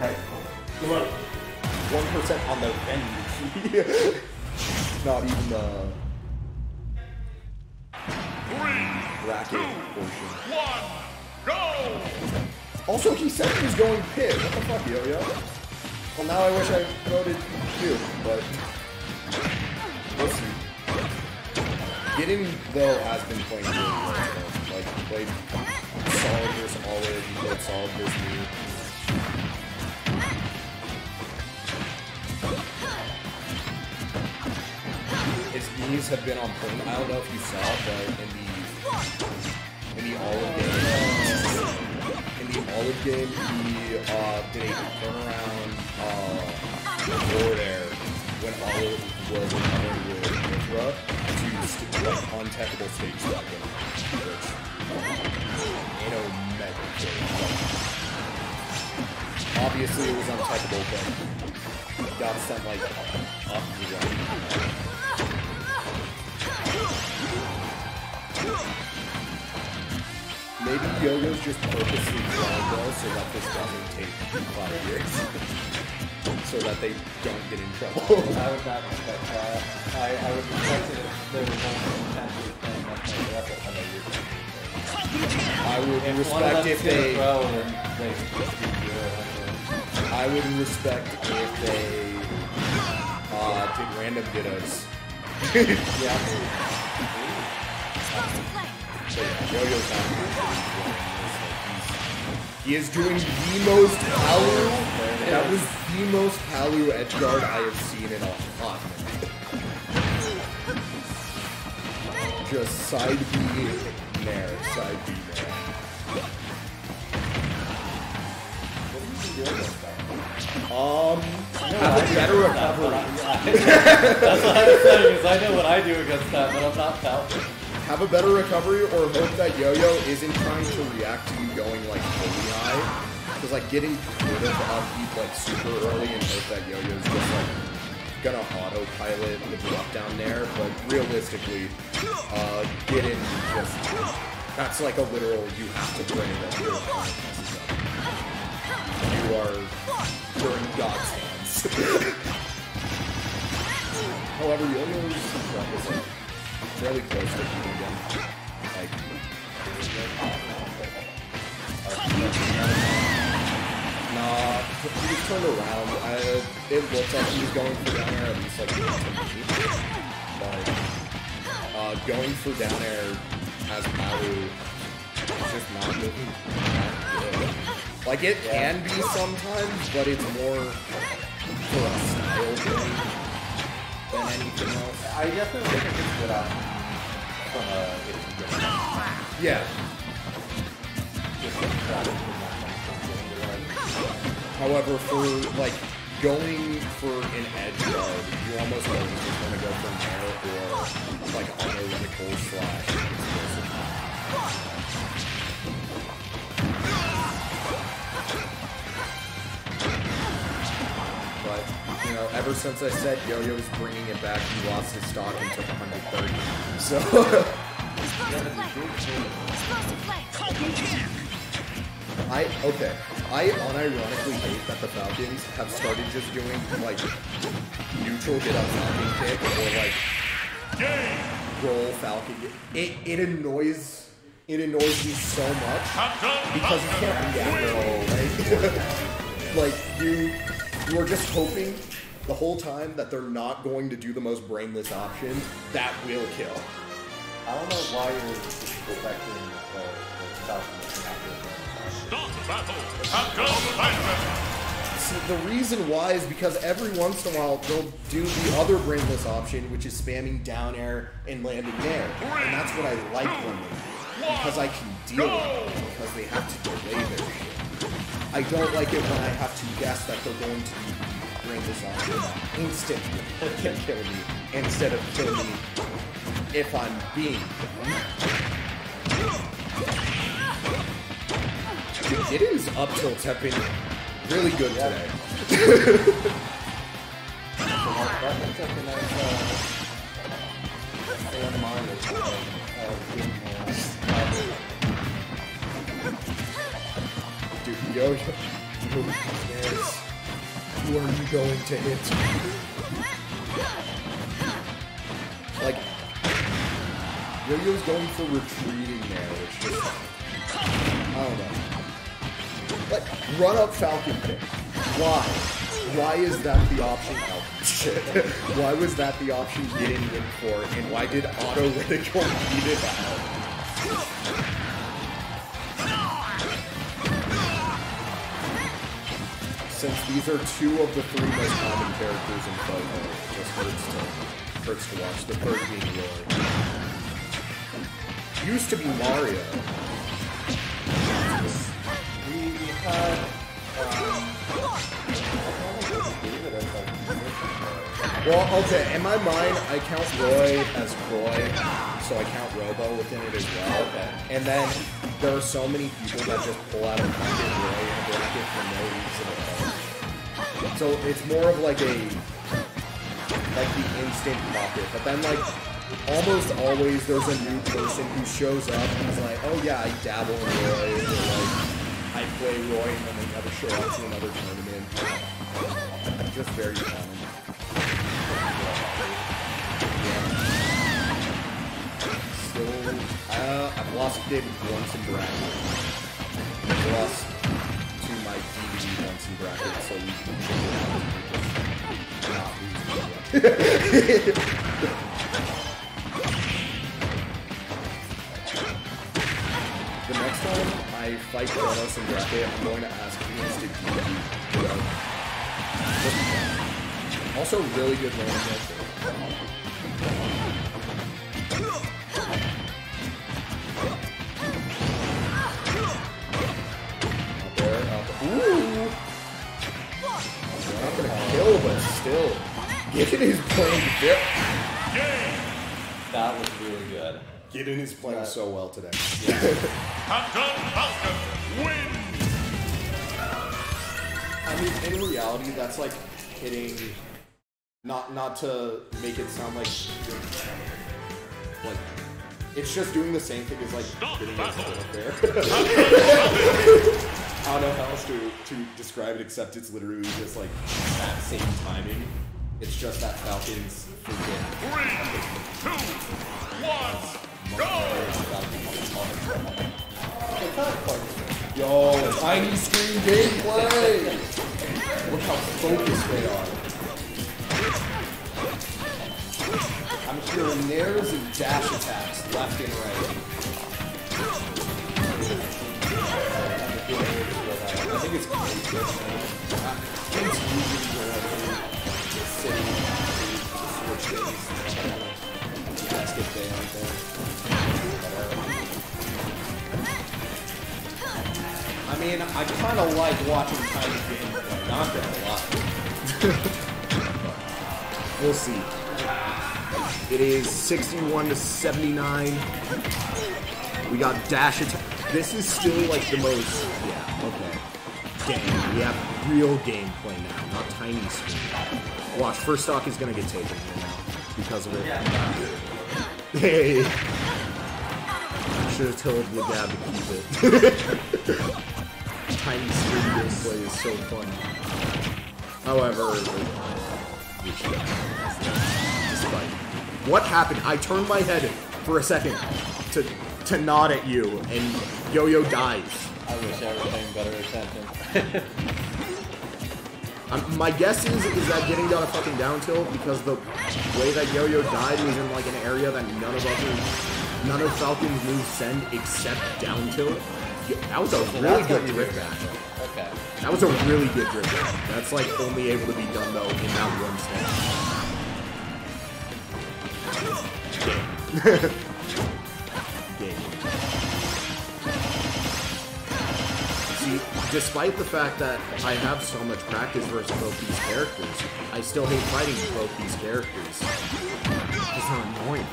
Look, one percent on the venue. Not even the racket portion. One, go! Also, he said he was going pit. What the fuck, yo-yo? Well, now I wish I voted you, but we'll see. Giden, though, has been playing. Like, played solid versus Olive, he played solid versus me. His have been on point. I don't know if you saw, but in the in the Olive game, in the Olive game, he uh, did a turnaround uh, forward air when Olive was recovering with Mythra to like untechable stage step him, which ain't no mega. Obviously, it was untechable, but got sent like up the right. Maybe Yo-Yo's just purposely trying though so that this doesn't take five years. so that they don't get in trouble. I would not respect that. I, I would respect it if they were going to intentionally playing much more effort than they usually do. I would If respect if they throw, then they should just do it. That's I would respect if they uh did random dittos. it. Yeah. He is doing the most Palu. That was the most Palu edge guard I have seen in a hot minute. Just side B nair, side B nair. Um, have a better recovery. That's what I'm saying is I know what I do against that, but I'm not Falcon. Have a better recovery or hope that Yo-Yo isn't trying to react to you going like really high. Because like getting rid of upbeat like super early and hope that Yo-Yo's just like gonna autopilot the drop down there, but realistically, uh get in just that's like a literal you have to bring up. You are you're in God's hands. However, Yo-Yo's fairly close to beating them. Like, nah, he was turned around. I, it looked like he was going for down air at least like. But uh, going for down air as Maru is just not good. Like it can be sometimes, but it's more for thing than anything else. I definitely think a it. Yeah. Just like strategy from the right- However, for like going for an edge guard, you almost always just want to go from there or like analytical slash explosive. Ever since I said Yo-Yo's bringing it back, he lost his stock and took 130. So. I okay. I unironically hate that the Falcons have started just doing like neutral get up Falcon kick or like roll Falcon. It it annoys it annoys me so much because you can't react at all. Like, like you you are just hoping the whole time that they're not going to do the most brainless option that will kill. I don't know why you're expecting the, the Falcon to not Start the battle. Falcon Fighter. See, the reason why is because every once in a while they'll do the other brainless option, which is spamming down air and landing there. And that's what I like when they do. Because I can deal with it, because they have to delay their shit. I don't like it when I have to guess that they're going to do option instantly and kill me, instead of killing me if I'm being Dude, Giden's up tilts have been really good today. That looks like a nice uh, AMI of, of being uh, Dude, Yo-Yo, Yes. Who are you going to hit? Like, Yo-Yo's going for retreating there, which I don't know. Like, run up Falcon Kick. Why? Why is that the option? Oh, shit. why was that the option you didn't win for, and why did Otto Ridicule beat it out? Since these are two of the three most common characters in Foco, it just hurts to, hurts to watch. The third being Roy. Used to be Mario. We had. Like. Well, okay, in my mind, I count Roy as Roy, so I count Robo within it as well. Okay. And then there are so many people that just pull out a fucking Roy in a bracket for no reason at all. So it's more of like a like the instant pocket. But then like almost always there's a new person who shows up and is like, oh yeah, I dabble in Roy, or like I play Roy and then they never show up to another tournament. Just very common. Lost David once in bracket. Lost to my DVD once in bracket, so we can check it out. The next time I fight Kronos in bracket, I'm going to ask he wants to DVD. Also, really good learning but still. Giden is playing very... That was really good. Giden is playing so well today. Captain Falcon wins! I mean, in reality, that's like hitting. Not not to make it sound like like it's just doing the same thing as like hitting a split there. I don't know how else to to describe it except it's literally just like that same timing. It's just that Falcons freaking Three, two, one, go! Yo, tiny screen gameplay! Look how focused they are. I'm hearing nairs and dash attacks left and right. Band there. I mean, I kind of like watching Tiny gameplay, not gonna lie. we'll see. It is 61 to 79. We got dash attack. This is still like the most. Yeah. Game. We have real gameplay now, not tiny screen. Watch, first stock is gonna get taken because of it. Hey! Should have told the dad to keep it. tiny screen gameplay is so fun. However, despite what happened, I turned my head for a second to to nod at you, and Yo-Yo dies. I wish I were paying better attention. Um, my guess is is that getting down a fucking down tilt because the way that Yo-Yo died was in like an area that none of other none of Falcon's moves send except down tilt. Yeah, that was a really good what you drift back. Okay. That was a really good drift back. That's like only able to be done though in that one stance. despite the fact that I have so much practice versus both these characters, I still hate fighting both these characters. It's not annoying.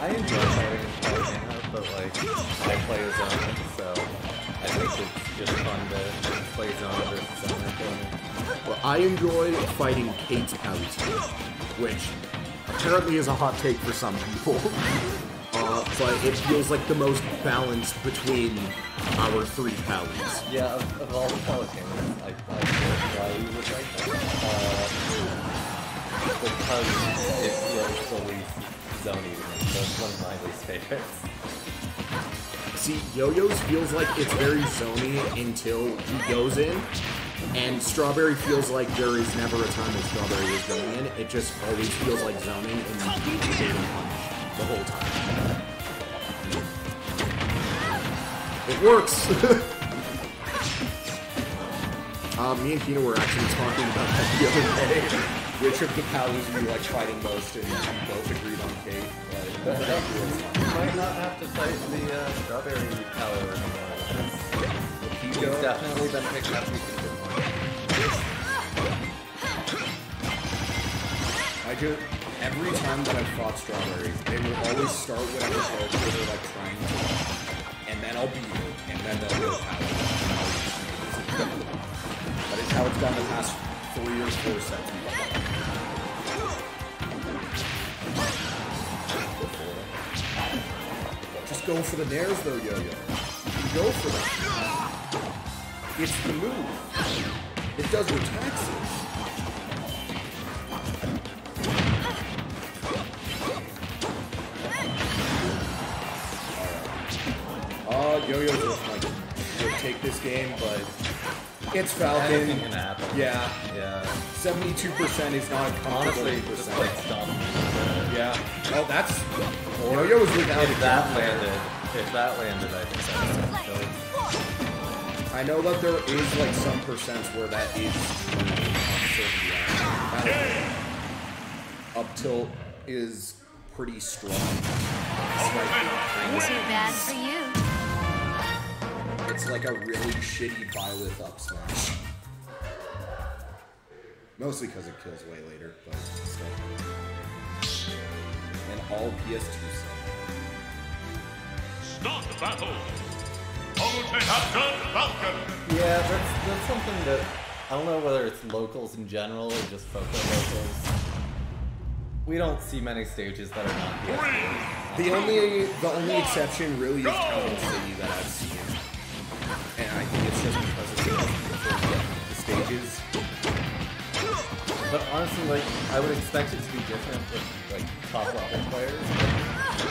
I enjoy playing Spider-Man, but like I play as Zona, so I think it's just fun to play Zona versus Zona. Well, I enjoy fighting Kate's Palutena, which apparently is a hot take for some people. Uh, but it feels like the most balanced between our three pallies. Yeah, of, of all the Pelicans, I, I why you would like that. Uh, because it feels the least zony to me, so it's one of my least favorites. See, Yo-Yo's feels like it's very zony until he goes in, and Strawberry feels like there is never a time that Strawberry is going in. It just always feels like zoning and and punch the whole time. It works! uh, me and Tina were actually talking about that the other day. Which of the pallies we like fighting most, and we both agreed on Kate. But I think it was fun. You might not have to fight the uh, strawberry power anymore. He's Go. definitely been picked up. We can get one. I just every time that I've fought strawberry, they will always start whatever character they're like trying to, and I'll beat it, and then they'll power. That is how it's done the past three or four sets. Just go for the nairs though, Yo-Yo. Go for them. It's the move. It does your taxes. Yo-Yo's looking like would take this game, but it's Anything Falcon. can happen. Yeah, Yeah. 72% is not a comfortable Honestly, just percent. like stomp. Yeah. Oh, that's... Yo-Yo was without If that counter. landed, if that landed, I think that's so. I know that there is like some percents where that is true on certain. Up tilt is pretty strong. Too bad for you. It's like a really shitty Violet up smash. Mostly because it kills way later, but still. And all PS2 stuff. Start the battle. Ultimate Falcon. Yeah, that's that's something that I don't know whether it's locals in general or just Foco locals. We don't see many stages that are not PS4s. The only the only exception really is Town City that I've seen, But honestly, like I would expect it to be different with like top level players.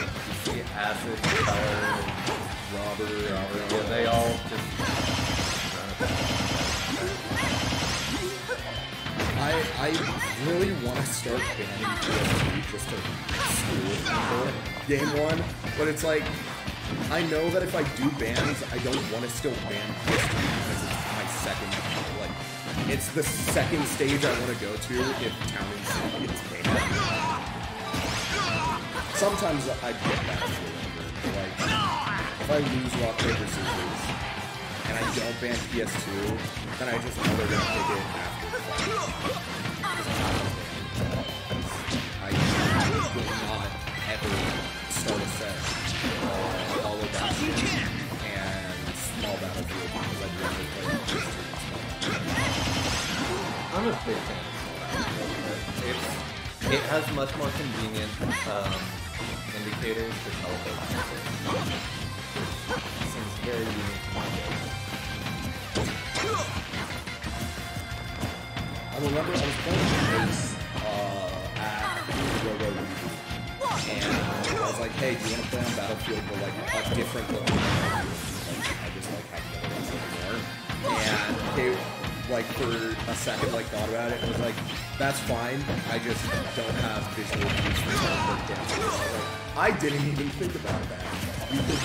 You see Acid, Color, Robert, Robert, yeah, they all just. I I really want to start banning PS2 just to screw with people game one, but it's like I know that if I do bans, I don't want to still ban PS2 because it's my second like it's the second stage I want to go to if Town is banned. Sometimes I get that feeling, but like if I lose rock paper scissors and I don't ban PS2, then I just know they're gonna pick it after the A big fan of It's, it has much more convenient um, indicators for teleport. Seems very unique I remember I was playing Ace uh, at Robo and I was like, hey, do you want to play on Battlefield but like a different looking Like, I just like have done something more. And they like for a second like thought about it and was like, that's fine. I just don't have visual cues for teleport dances. I was like, I didn't even think about that. You could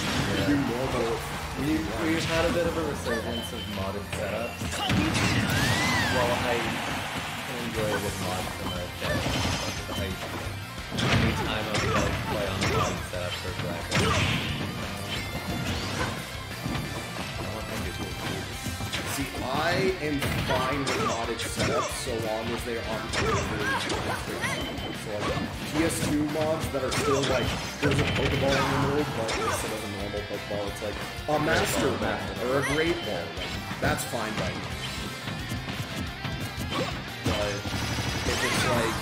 do normal. We, we've had a bit of a resurgence of modded setups. Well, I enjoy with mods a dev, but I, anytime I would like play on a modded setup for Dragon, I am fine with modded setups so long as they aren't really. So like PS2 mods that are still like there's a Pokeball in the middle, but instead of a normal Pokeball, it's like a Master Ball or a Great Ball. Like that's fine by me. But if it's like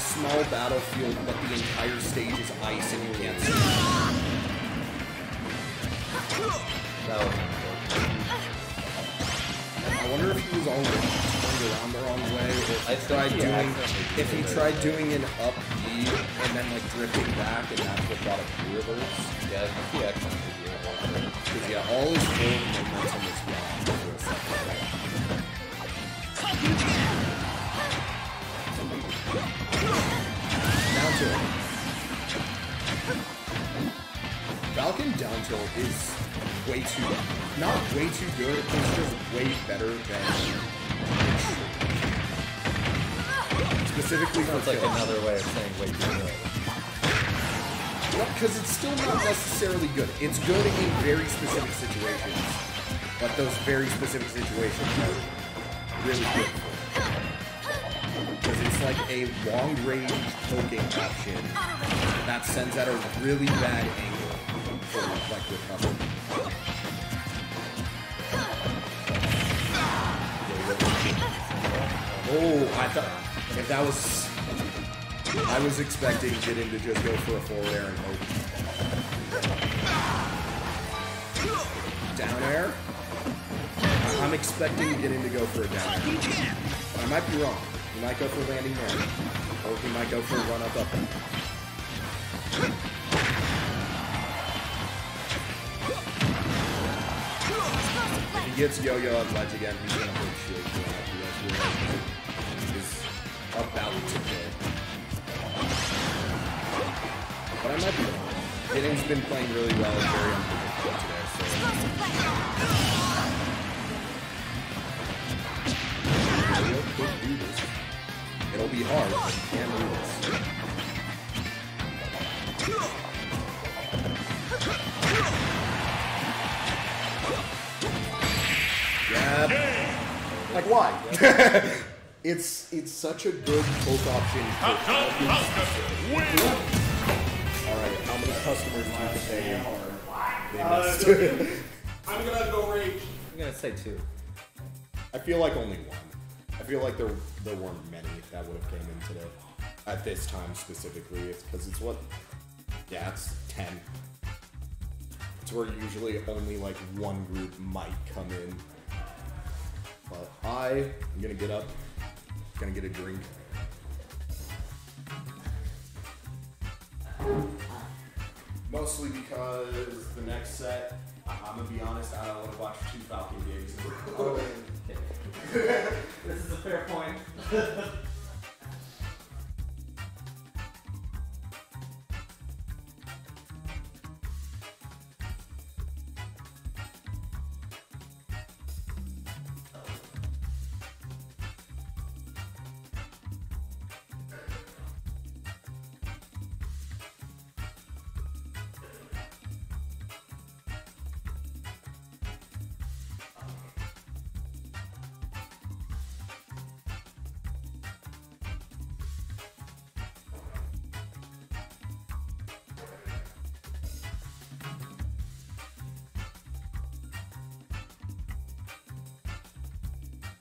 small battlefield, but the entire stage is ice and you can't see. That unfortunate. I wonder if he was all turned around the wrong way, or if he tried doing if he tried doing an up B and then like drifting back, and that's what brought a reverse. Yeah, I think he accidentally did it. Because yeah, all his forward momentum is gone for a second. Down tilt. Falcon down tilt is way too not way too good, it's just way better than specifically for Sounds like kills. another way of saying way too good. Because it's still not necessarily good. It's good in very specific situations, but those very specific situations are really good for it. Because it's like a long-range poking option that sends at a really bad angle for like recovery. Oh, I thought if that was I was expecting Giden to just go for a forward air and hope. Down air? I'm expecting Giden to go for a down air. I might be wrong. He might go for landing there. Or he might go for a run up up. If he gets yo-yo on ledge again, he's gonna put shield is about to kill. But I might be wrong. Giden's been playing really well and very unpredictable today, so. It'll be hard, but he can. Like why? it's it's such a good poke option. for Captain Falcon win. All right, how many customers do you think they, they uh, missed? I'm gonna go rage. I'm gonna say two. I feel like only one. I feel like there there weren't many that would have came in today. At this time specifically, it's because it's what? Yeah, it's ten. It's where usually only like one group might come in. But I am gonna get up, gonna get a drink. Mostly because the next set, I- I'm gonna be honest, I don't want to watch two Falcon games. Oh, this is a fair point.